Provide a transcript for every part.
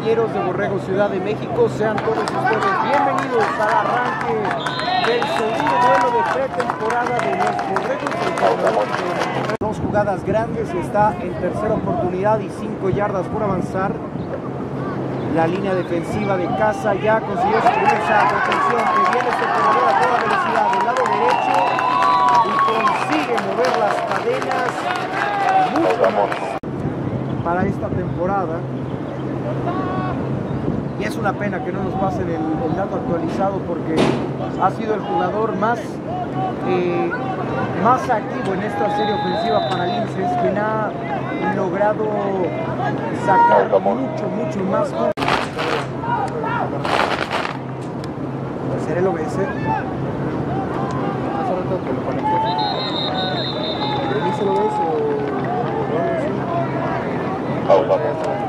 caballeros de Borrego Ciudad de México, sean todos ustedes bienvenidos al arranque del segundo duelo de pretemporada de los Borregos. Dos jugadas grandes, está en tercera oportunidad y cinco yardas por avanzar. La línea defensiva de casa ya consiguió su primera protección que viene este corredor a toda velocidad del lado derecho y consigue mover las cadenas mucho para esta temporada. Y es una pena que no nos pasen el, el dato actualizado porque ha sido el jugador más, eh, más activo en esta serie ofensiva para Linces, quien ha logrado sacar mucho, mucho más. ¿Será el OBS? Hace rato que lo conecté. ¿Revisa el OBS o o algo así?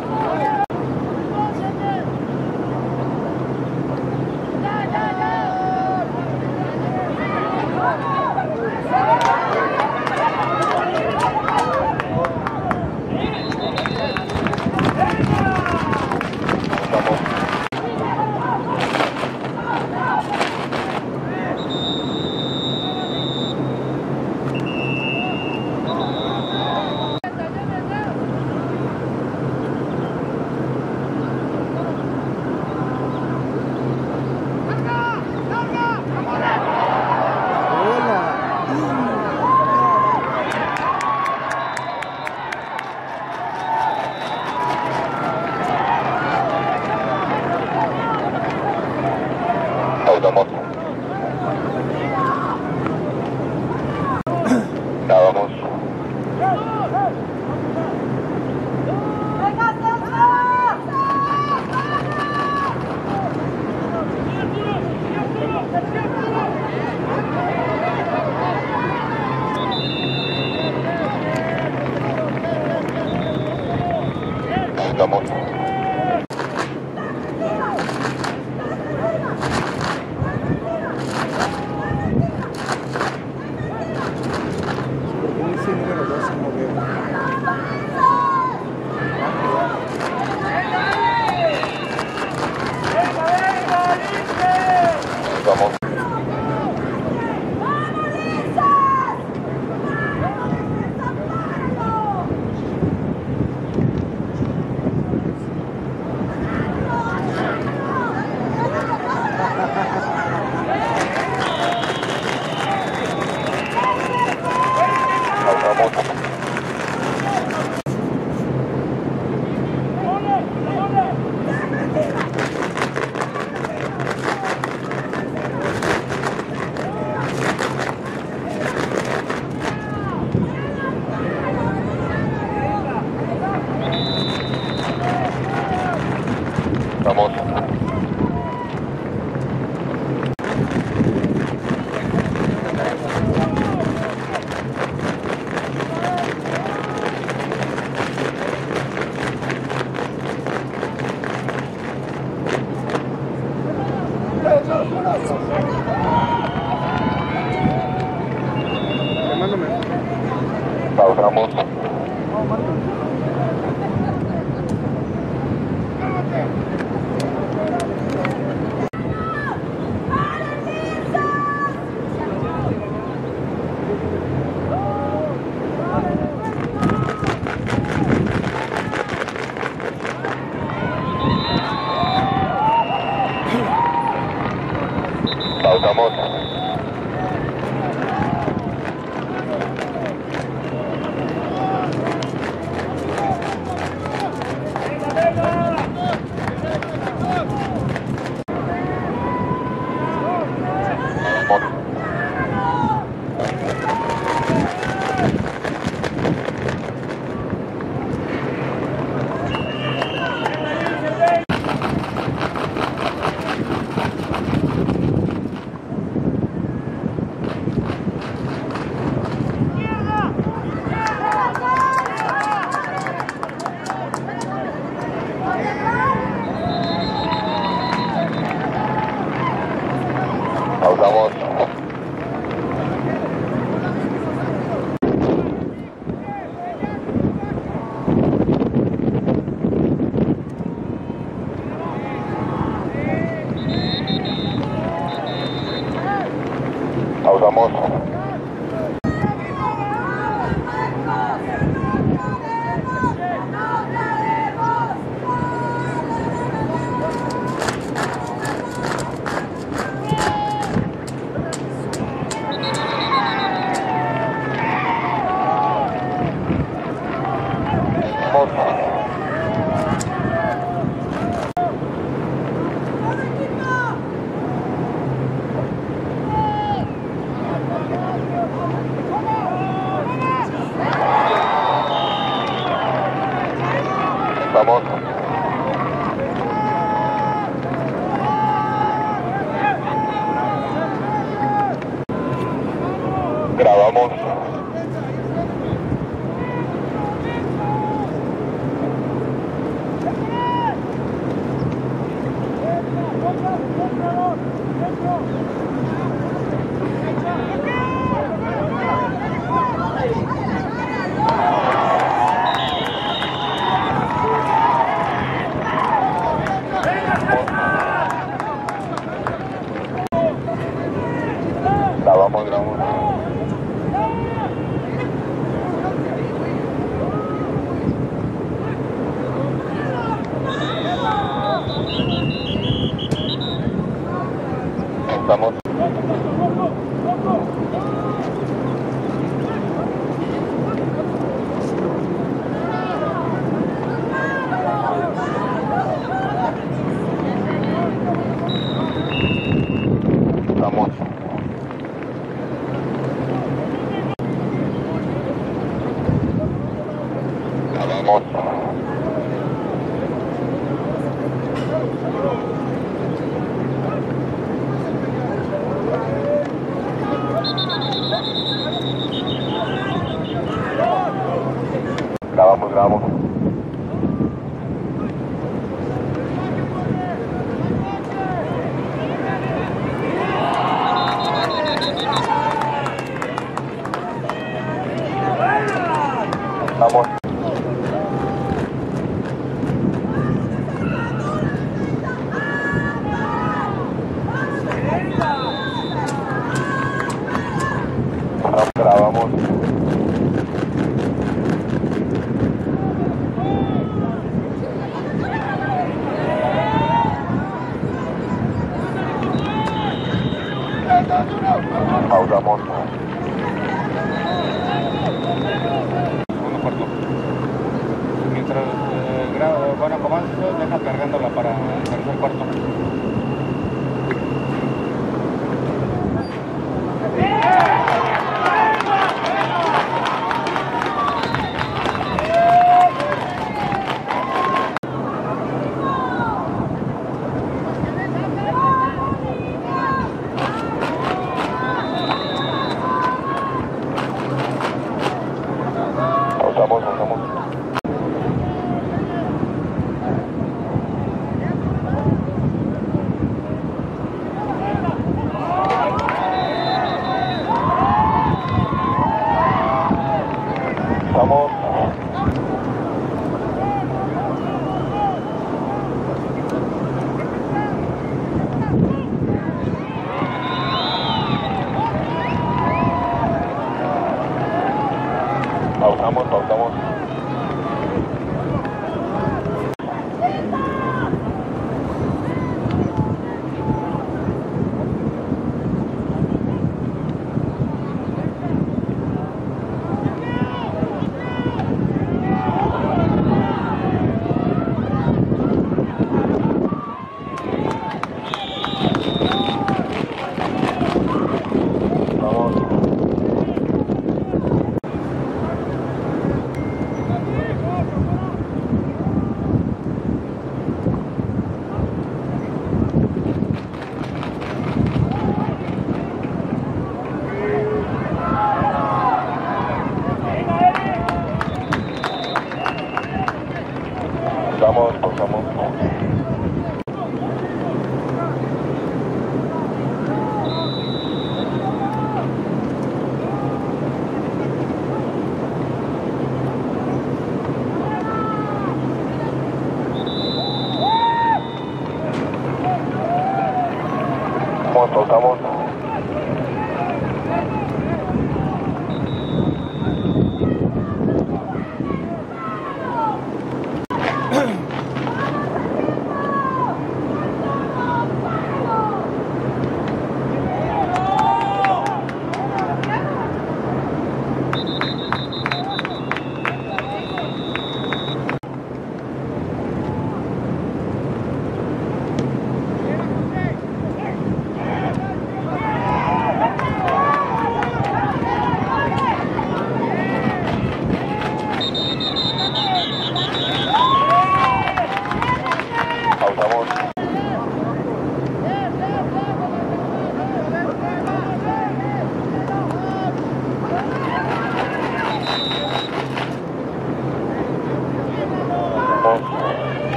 Cuarto. Mientras eh, gra- van acabando, deja cargándola para el tercer cuarto.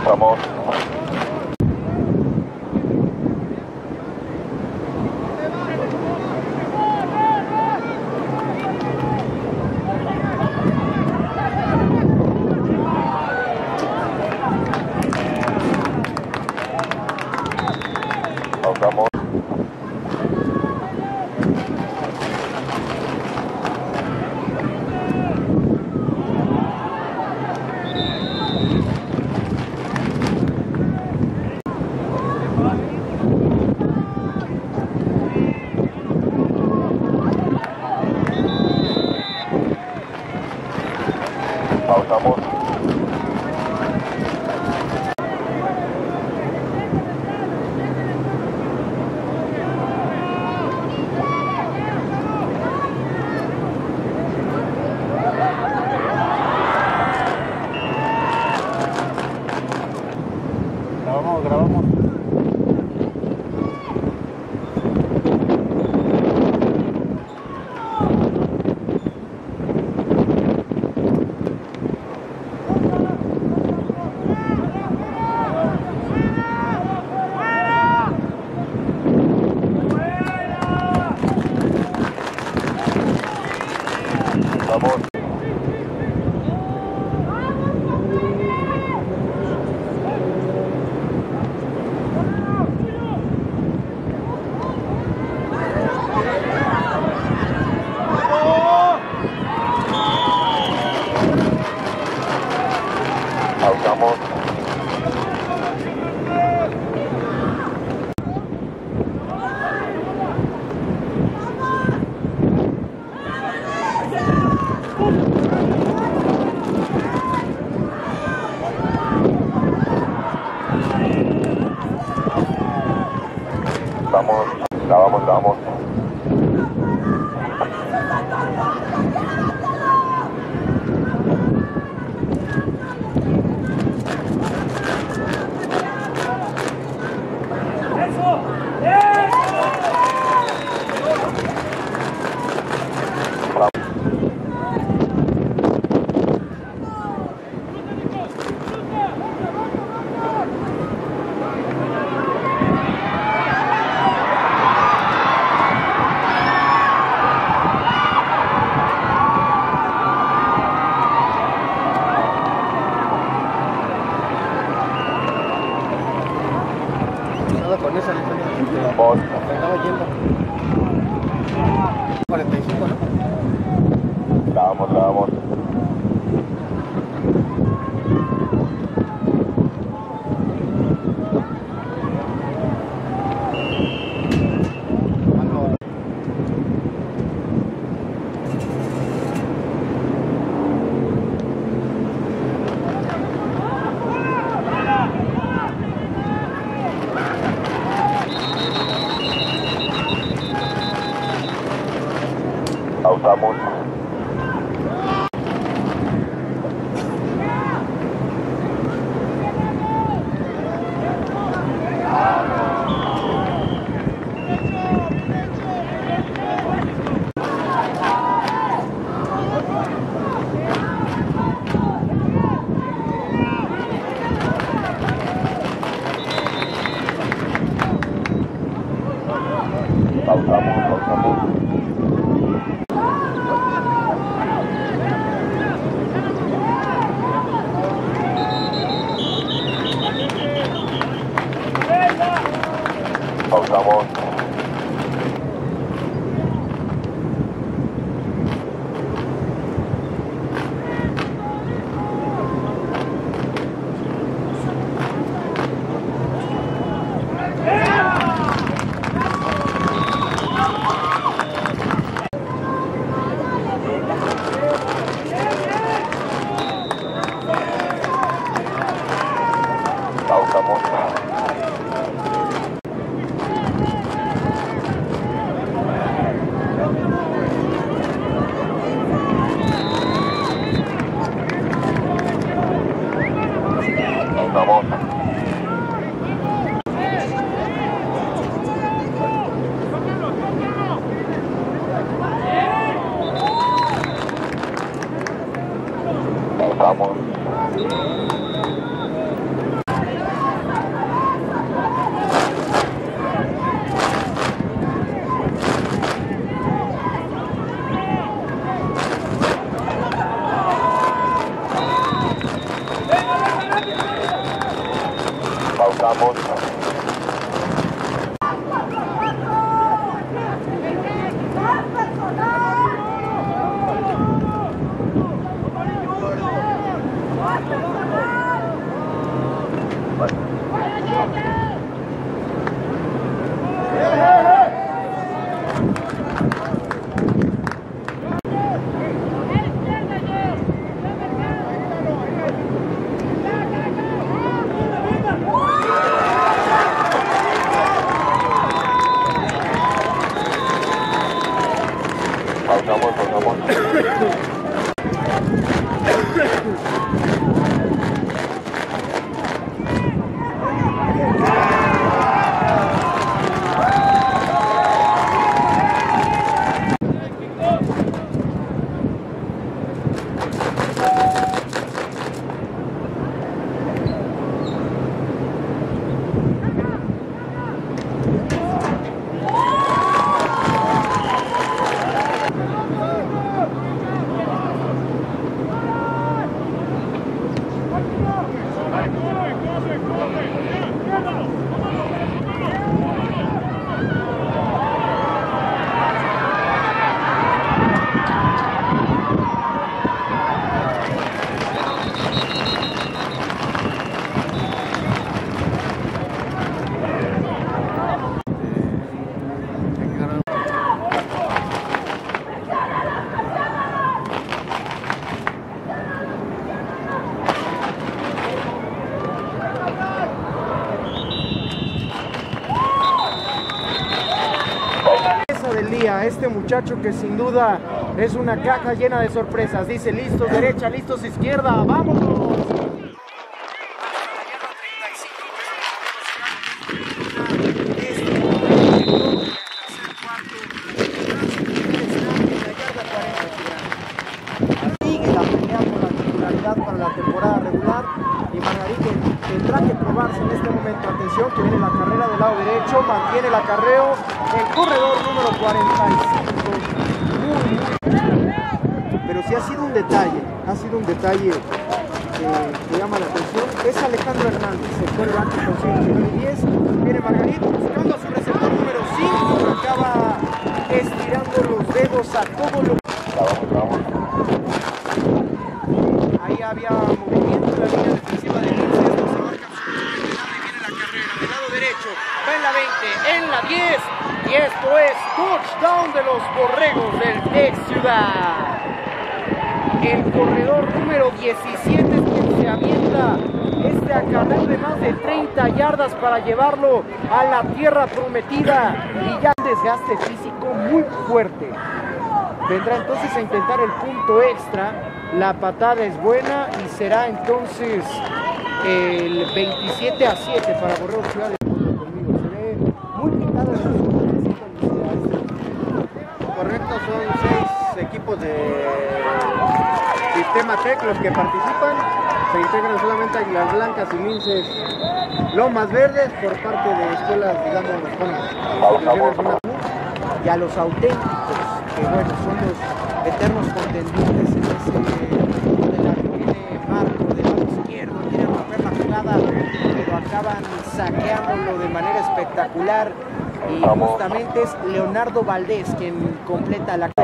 Estamos tá bom muchacho que sin duda es una caja llena de sorpresas. Dice listos derecha, listos izquierda, vámonos. Sigue la pelea por la titularidad para la temporada regular y Margarita tendrá que probarse en este momento. Atención que viene la carrera del lado derecho, mantiene el acarreo el corredor número 45. Muy, muy pero si ha sido un detalle, ha sido un detalle que, llama la atención. Es Alejandro Hernández, el coreback nivel 10. Viene Margarito buscando a su receptor número 5, acaba estirando los dedos a todo lo. Ahí había movimiento en la línea defensiva de Lince. Esto se marca absolutamente nada y viene la carrera del lado derecho. En la 20, en la 10. Y esto es touchdown de los borregos del Tec Ciudad. El corredor número 17 es quien se avienta este acarreo de más de 30 yardas para llevarlo a la tierra prometida. Y ya un desgaste físico muy fuerte. Vendrá entonces a intentar el punto extra. La patada es buena y será entonces el 27 a 7 para Borrego Ciudad de conmigo. Se ve muy pintado el Correcto, son seis equipos de Los que participan. Se integran solamente Águilas Blancas y Linces Lomas Verdes por parte de escuelas, digamos, con una y a los auténticos, que bueno, son los eternos contendientes en ese modelaje. Viene Marco del lado izquierdo, quiere romper la jugada, pero acaban saqueándolo de manera espectacular. Y justamente es Leonardo Valdés quien completa la que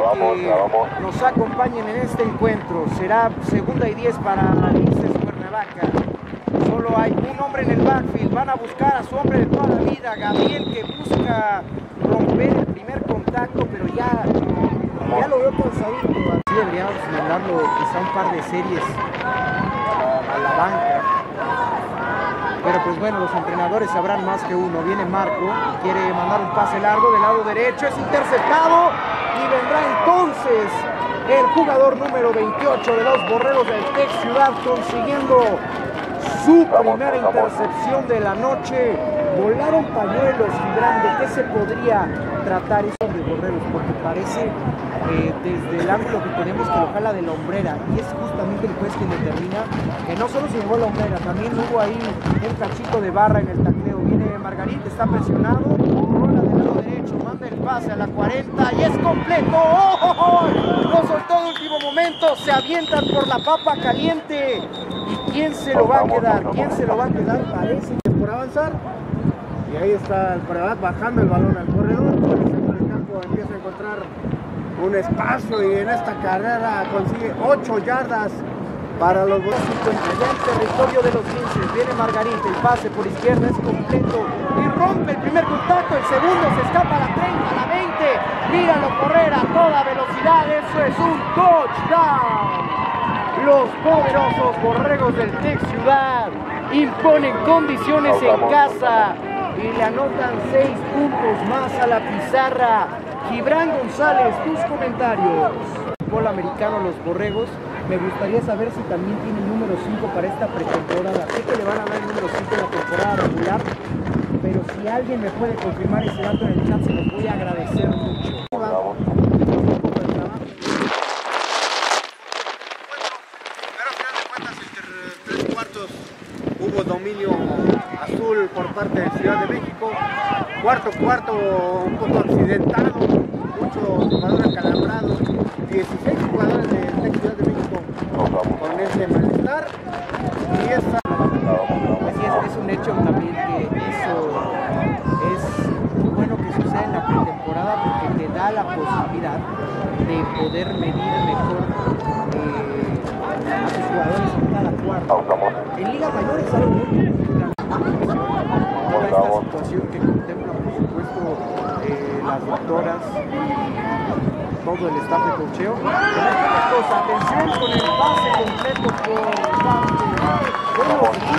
nos acompañen en este encuentro. Será segunda y 10 para Linces Cuernavaca. Solo hay un hombre en el backfield. Van a buscar a su hombre de toda la vida, Gabriel, que busca romper el primer contacto, pero ya, ya lo veo cansadito. Así deberíamos mandarlo quizá un par de series a la banca. Pero pues bueno, los entrenadores sabrán más que uno. Viene Marco, quiere mandar un pase largo del lado derecho, es interceptado y vendrá entonces el jugador número 28 de los Borreros del Tec Ciudad consiguiendo su primera intercepción de la noche. Volaron pañuelos, Gibran, ¿de qué se podría tratar eso de Borreros? Porque parece eh, desde el ángulo que tenemos que lo jala de la hombrera y es justamente el juez quien determina que no solo se llevó la hombrera, también hubo ahí un cachito de barra en el tacleo. Viene Margarita, está presionado, rola del lado derecho, manda el pase a la 40 y es completo. ¡Oh, oh, oh! Lo soltó de último momento, se avientan por la papa caliente. ¿Y quién se lo va a quedar? ¿Quién se lo va a quedar? Parece que por avanzar. Y ahí está el corredor bajando el balón al corredor. Por el centro del campo empieza a encontrar un espacio y en esta carrera consigue 8 yardas para los Los 50 ya en territorio de los linces. Viene Margarita, el pase por izquierda es completo y rompe el primer contacto. El segundo se escapa a la 30, a la 20. Míralo correr a toda velocidad. Eso es un touchdown. Los poderosos borregos del Tec Ciudad imponen condiciones en casa y le anotan seis puntos más a la pizarra. Gibran González, tus comentarios. Fútbol americano Los Borregos. Me gustaría saber si también tiene el número 5 para esta pretemporada. Sé que le van a dar el número 5 en la temporada regular, pero si alguien me puede confirmar ese dato en el chat, se los voy a agradecer mucho. Pero al final de cuentas, entre tres cuartos hubo dominio azul por parte de Ciudad de México. Cuarto cuarto un poco accidentado, muchos jugadores acalambrados, 16 jugadores de Ciudad de México con ese malestar. Y esa Así es, un hecho también que eso es bueno que suceda en la pretemporada porque te da la posibilidad de poder medir mejor eh, a tus jugadores en cada cuarto. En Liga Mayor es algo muy situación que contempla por supuesto eh, las doctoras y todo el staff de cocheo. Atención con el pase completo por de los 15,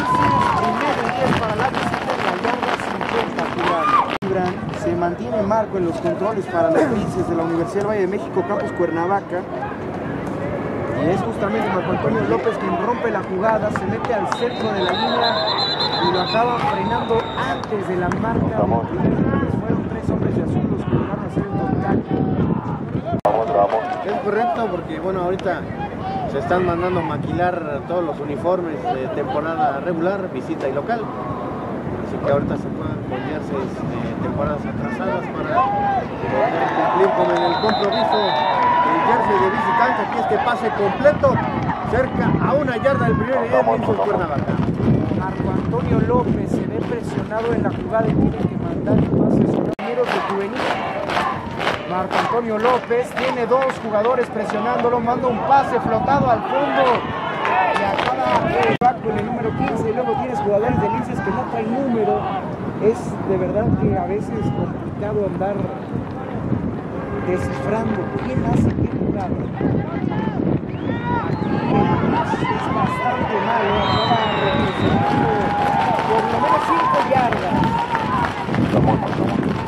primero y 10 para la visita en la yarda 50 Gibran. Gibran se mantiene marco en los controles para los Princes de la Universidad del Valle de México, Campus Cuernavaca. Y es justamente Marco Antonio López quien rompe la jugada, se mete al centro de la línea lo acaba frenando antes de la marca. Vamos. Fueron tres hombres de azul los que lograron hacer el contacto. Vamos, vamos. es correcto porque bueno ahorita se están mandando maquilar todos los uniformes de temporada regular, visita y local. Así que ahorita se pueden ponerse temporadas atrasadas para poder cumplir con el compromiso del jersey de visitante. Aquí este pase completo, cerca a una yarda del primer nivel de Vinicius Cuernavaca. Marco Antonio López se ve presionado en la jugada y tiene que mandar el pase compañeros de juvenil. Marco Antonio López tiene dos jugadores presionándolo, manda un pase flotado al fondo y acaba el back con el número 15 y luego tienes jugadores de Linces que no traen número. Es de verdad que a veces es complicado andar descifrando quién hace qué jugada. Aquí es bastante malo, acaba por lo menos 5 yardas.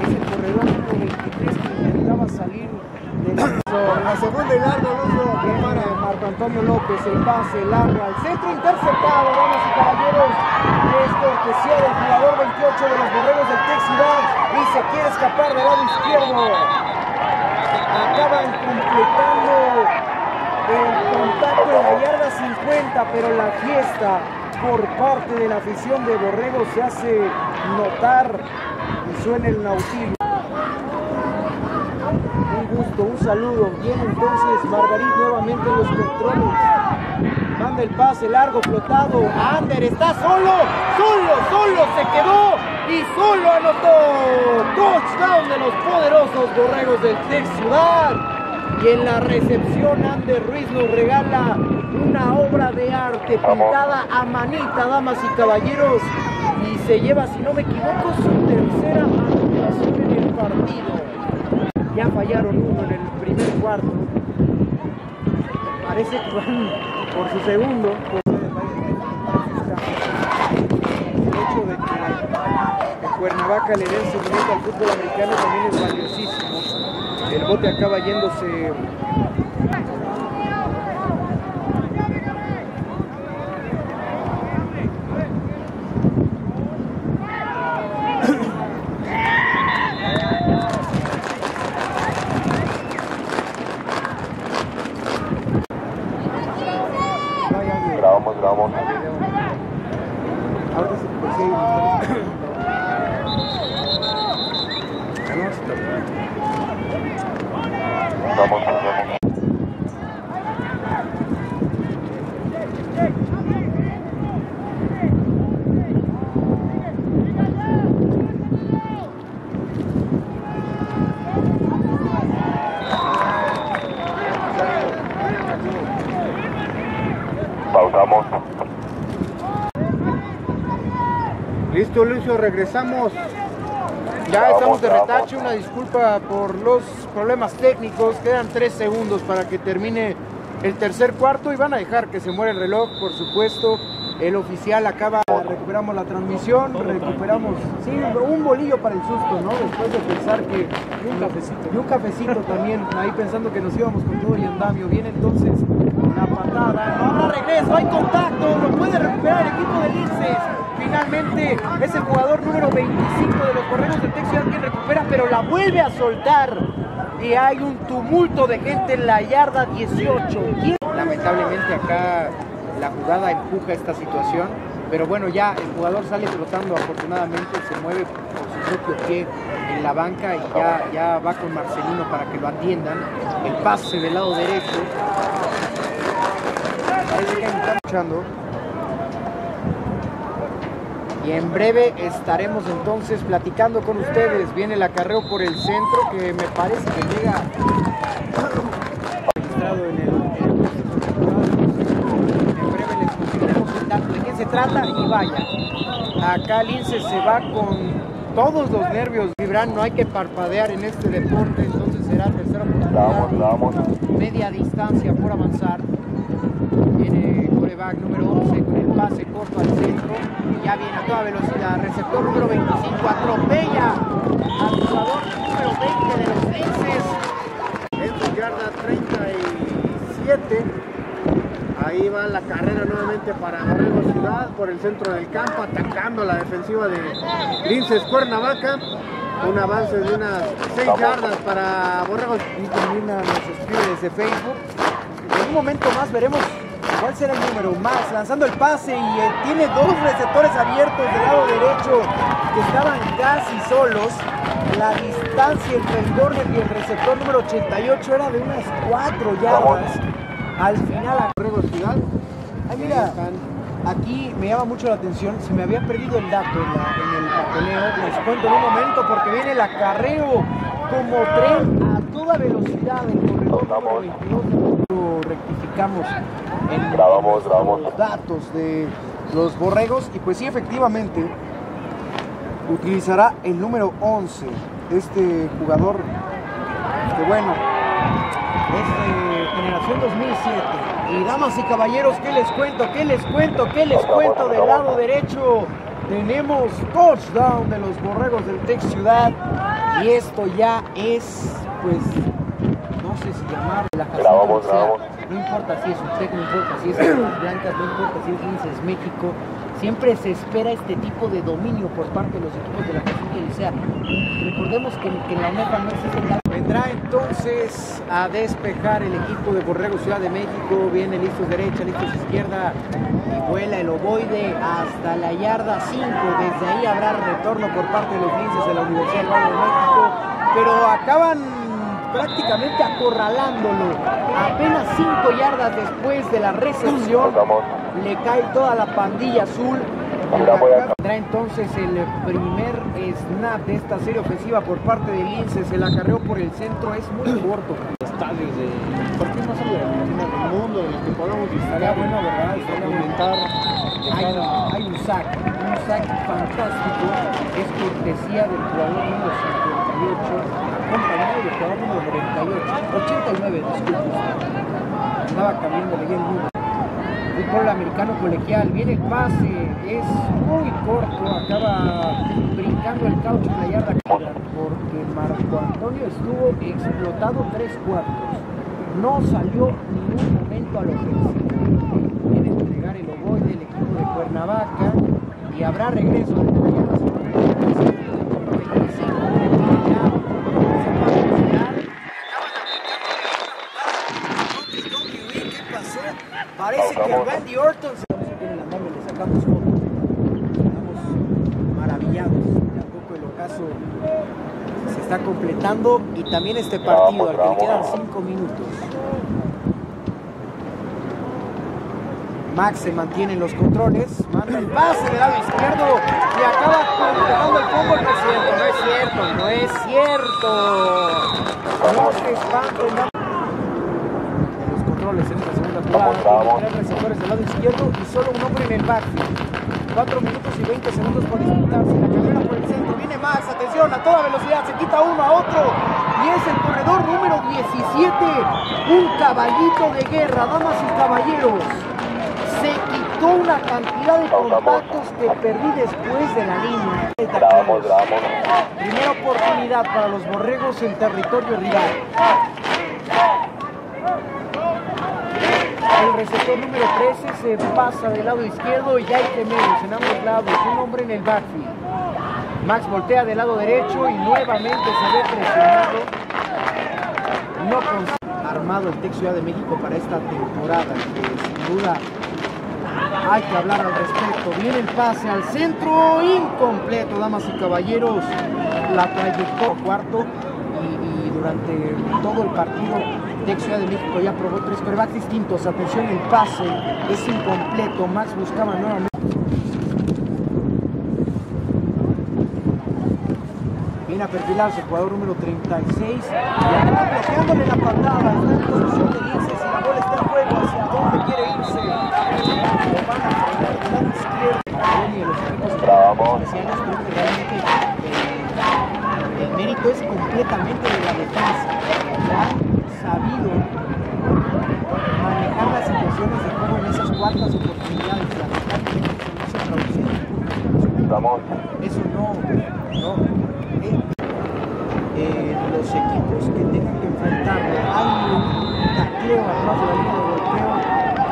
Es el corredor número 23 que intentaba salir del la segunda y largo, Viene prepara. Marco Antonio López, el pase largo al centro interceptado, damas y caballeros. Es cortesía del jugador 28 de los Borregos del Tex Ciudad y se quiere escapar del lado izquierdo. Acaban completando el contacto en la yarda 50, pero la fiesta por parte de la afición de Borrego se hace notar y suena el nautilus. Un gusto, un saludo. Viene entonces Margarit nuevamente en los controles. Manda el pase largo, flotado. Ander está solo, solo, solo se quedó y solo anotó. Touchdown de los poderosos borregos del Tex Ciudad. Y en la recepción, Ander Ruiz nos regala una obra de arte pintada a manita, damas y caballeros. Y se lleva, si no me equivoco, su tercera anotación en el partido. Ya fallaron uno en el primer cuarto. Parece que van por su segundo. por- El hecho de que Cuernavaca le den seguimiento al fútbol americano también es valiosísimo. El bote acaba yéndose vaya de- Grabamos, grabamos. Ahora se persigue Vamos, vamos. Pausamos. Regresamos. Ya estamos de retache, una disculpa por los problemas técnicos. Quedan tres segundos para que termine el tercer cuarto y van a dejar que se muera el reloj, por supuesto. El oficial acaba, recuperamos la transmisión, recuperamos, sí, un bolillo para el susto, ¿no? Después de pensar que... Y un cafecito. Y un cafecito también, ahí pensando que nos íbamos con todo y andamio. Viene entonces la patada, no habrá regreso, hay contacto, lo puede recuperar el equipo de Linces. Finalmente es el jugador número 25 de los Correos de Texas quien recupera, pero la vuelve a soltar. Y hay un tumulto de gente en la yarda 18. Lamentablemente acá la jugada empuja esta situación, pero bueno, ya el jugador sale flotando afortunadamente, se mueve por su propio pie en la banca y ya, ya va con Marcelino para que lo atiendan. El pase del lado derecho. Me están escuchando. Y en breve estaremos entonces platicando con ustedes. Viene el acarreo por el centro que me parece que llega registrado en el, En breve les conseguiremos el dato de quién se trata y vaya. Acá Lince se va con todos los nervios vibran, no hay que parpadear en este deporte, entonces será tercera Vamos, oportunidad. vamos. Media distancia por avanzar. Viene número 11 con el pase corto al centro. Y ya viene a toda velocidad. Receptor número 25 atropella al jugador número 20 de los Linces. En su yarda 37. Ahí va la carrera nuevamente para Borrego Ciudad por el centro del campo, atacando la defensiva de Linces Cuernavaca. Un avance de unas 6 Vamos. yardas para Borrego. Y termina nos escribe desde Facebook. En un momento más veremos cuál será el número más. Lanzando el pase y eh, tiene dos receptores abiertos del lado derecho que estaban casi solos. La distancia entre el corner y el receptor número 88 era de unas 4 yardas. Al final, a Ciudad. Ay, mira, aquí me llama mucho la atención. Se me había perdido el dato en, la- en el papeleo. Les cuento en un momento porque viene el acarreo como tren a toda velocidad en corredor número 22. Rectificamos en Grabamos, grabamos. los datos de los borregos. Y pues sí, efectivamente, utilizará el número 11. Este jugador, que bueno, es de generación 2007. Y damas y caballeros, ¿qué les cuento? ¿Qué les cuento? ¿Qué les cuento? Del lado derecho tenemos touchdown de los borregos del Tech Ciudad. Y esto ya es, pues, la Grabamos, sea, grabamos. No importa si es Utec, no importa si es Blancas, no importa si es Linces México. Siempre se espera este tipo de dominio por parte de los equipos de la casilla Licea. Recordemos que, que en la UNEFA no existe el Vendrá entonces a despejar el equipo de Borrego Ciudad de México. Viene listos derecha, listos izquierda. Y vuela el ovoide hasta la yarda 5. Desde ahí habrá retorno por parte de los linces de la Universidad de México. Pero acaban prácticamente acorralándolo. Apenas 5 yardas después de la recepción. Le cae toda la pandilla azul. Mira, voy a- Tendrá entonces el primer snap de esta serie ofensiva por parte de Linces. El acarreo por el centro es muy corto. Estadios de. ¿Por qué no solo del mundo en el que podamos Estaría visitar? bueno, ¿verdad? Hay, hay un sack, un sack fantástico. Es cortesía del jugador número 58, del jugador número 98, 89, disculpe. Andaba cambiando bien número. Fútbol americano colegial, viene el pase, es muy corto, acaba brincando el caucho en la yarda porque Marco Antonio estuvo explotado tres cuartos. No salió ni un momento al ofensivo. Viene a entregar el ovoide del equipo de Cuernavaca y habrá regreso desde la yarda 55. ¿Qué pasó? Que Vamos. Randy Orton se la mano le sacamos fotos. Estamos maravillados. De a poco el ocaso se está completando y también este partido al que le quedan cinco minutos. Max se mantiene en los controles, manda el pase del lado izquierdo y acaba completando el. No es cierto, no es cierto, no es cierto. No se espanten, no los controles en esta segunda Tiene tres receptores del lado izquierdo y solo un hombre en el backfield. 4 minutos y 20 segundos por disputarse. La carrera por el centro. Viene Max, atención, a toda velocidad. Se quita uno a otro. Y es el corredor número 17. Un caballito de guerra, damas y caballeros. Se quitó una cantidad de contactos que perdí después de la línea. Primera oportunidad para los borregos en territorio rival. Receptor número 13 se pasa del lado izquierdo y ya hay gemelos en ambos lados. Un hombre en el backfield. Max voltea del lado derecho y nuevamente se ve presionado. No consigue armado el Tec Ciudad de México para esta temporada, que sin duda hay que hablar al respecto. Viene el pase al centro, incompleto, damas y caballeros. La trayectoria cuarto y durante todo el partido Tec Ciudad de México ya probó tres corebacks distintos. Atención, el pase es incompleto. Max buscaba nuevamente. Viene a perfilarse el jugador número 36 y acá bloqueándole la patada. Está en posición de irse. Si la bola está en juego, ¿hacia dónde quiere irse? Lo van a poner del lado izquierdo. Tony, los equipos especiales, creo que realmente eh, el mérito es completamente de la defensa. Han sabido manejar las situaciones de juego en esas cuartas oportunidades. Lamentablemente se no se. Estamos. Eso no, no. eh, eh, los equipos que tengan que enfrentar un tacleo atrás de la línea de golpeo,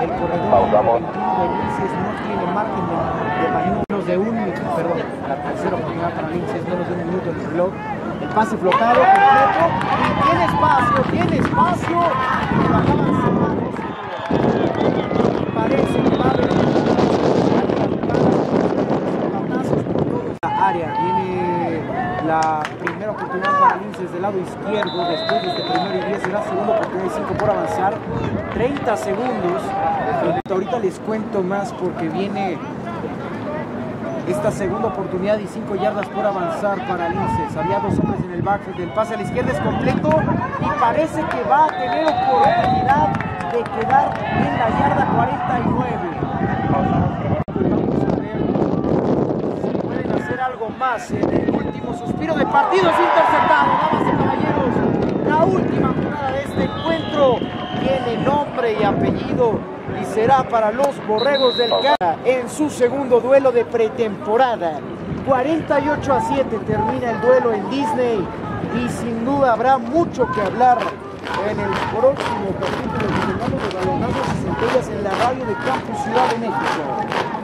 el corredor de no tiene margen de, de maniobra menos de un minuto, perdón, la tercera oportunidad para Linces, menos de un minuto el reloj. El pase flotado completo y tiene tiene espacio. Acaban cerrando. Parece que va a haber por toda la área. Viene la primera oportunidad para Linces del lado izquierdo. Después de este primero y 10 será segunda oportunidad y 5 por avanzar. 30 segundos. Ahorita les cuento más porque viene esta segunda oportunidad y 5 yardas por avanzar para Linces. Había dos hombres en el backfield. El pase a la izquierda es completo y parece que va a tener oportunidad de quedar en la yarda 49. Vamos a ver si pueden hacer algo más en el último suspiro de partido. Es interceptado, damas y caballeros. La última jugada de este encuentro tiene nombre y apellido y será para los borregos del Cara en su segundo duelo de pretemporada. 48 a 7 termina el duelo en Disney y sin duda habrá mucho que hablar en el próximo capítulo de Balonazos y Centellas en la radio de Campus Ciudad de México.